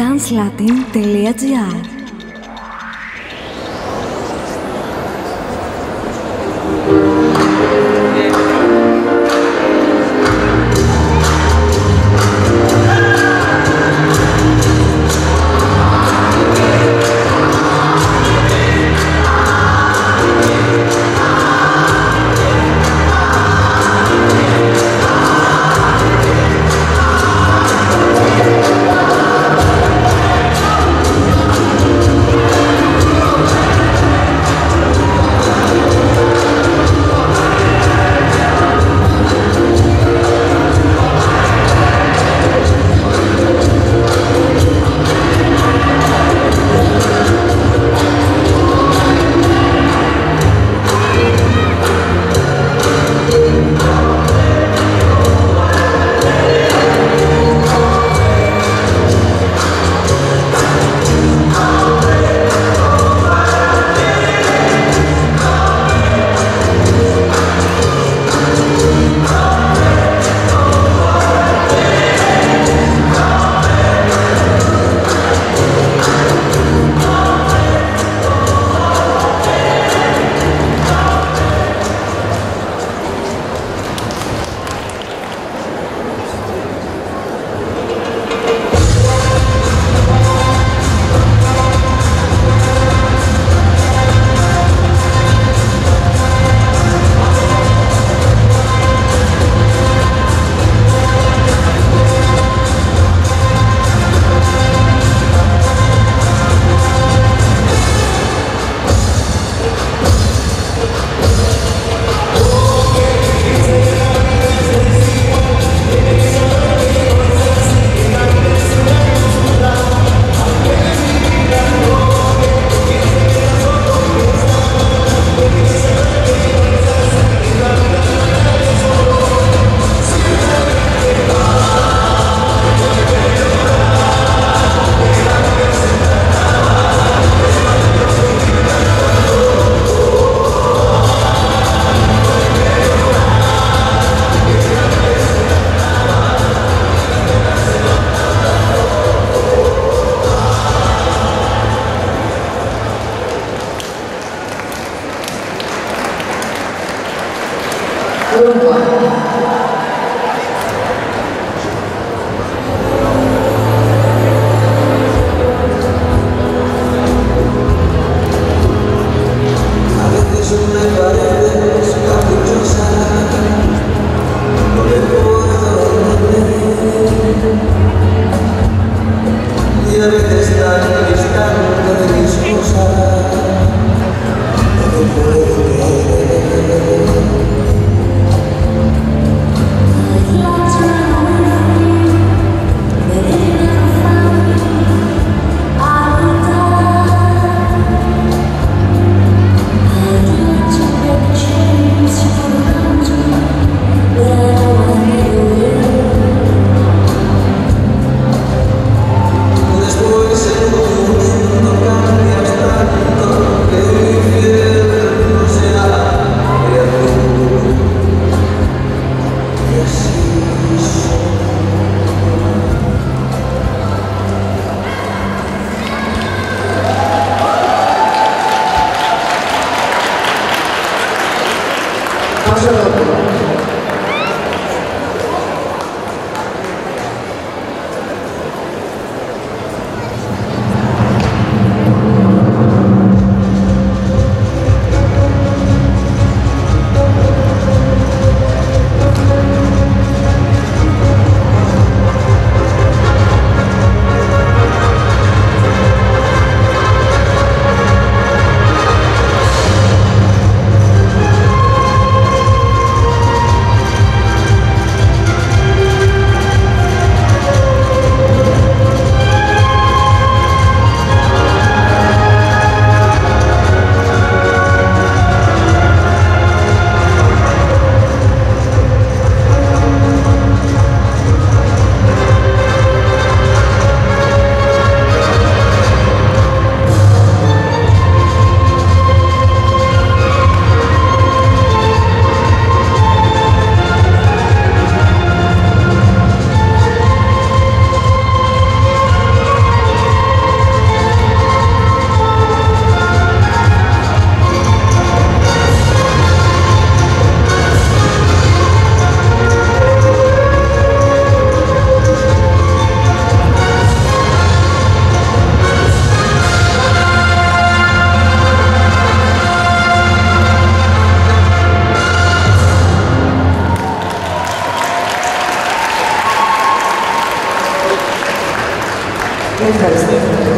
danslatin.gr 現在ですね